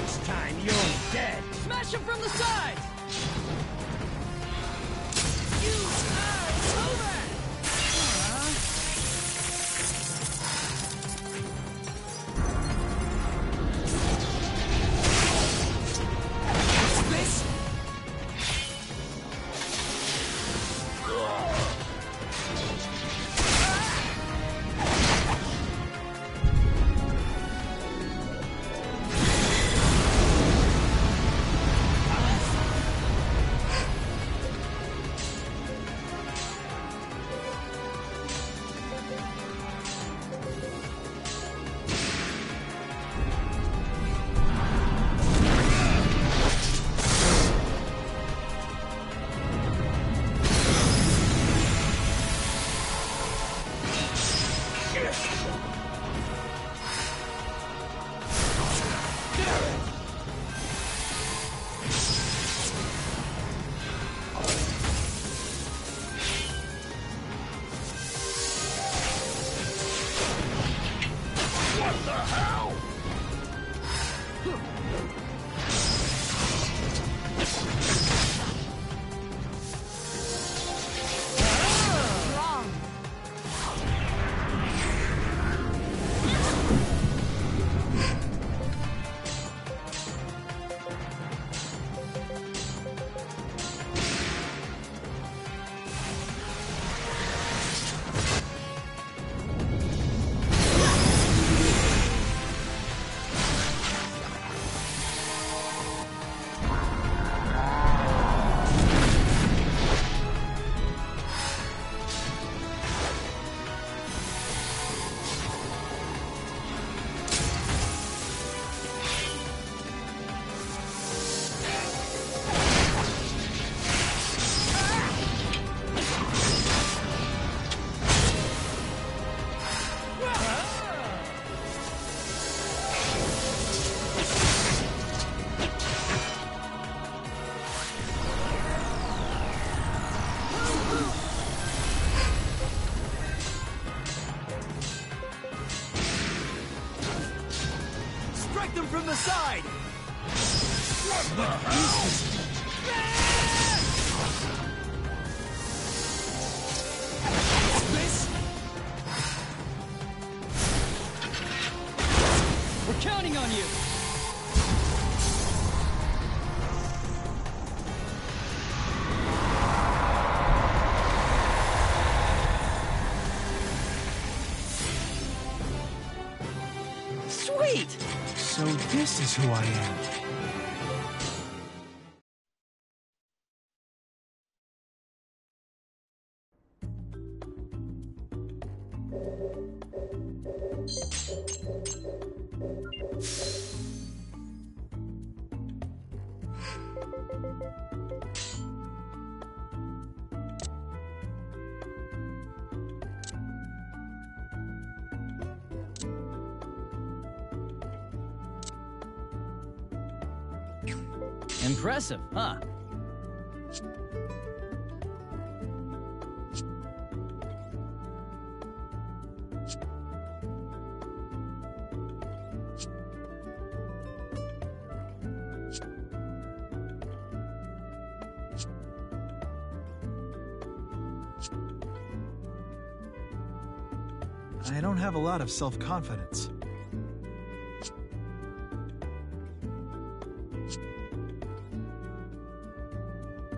Next time you're dead. Smash him from the side. You. Wrong. Strike them from the side! This? We're counting on you! Sweet! So this is who I am. Impressive, huh? I don't have a lot of self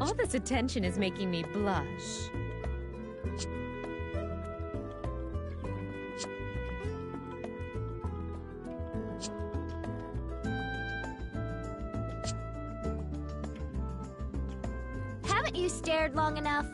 All this attention is making me blush. Haven't you stared long enough?